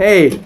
Hey,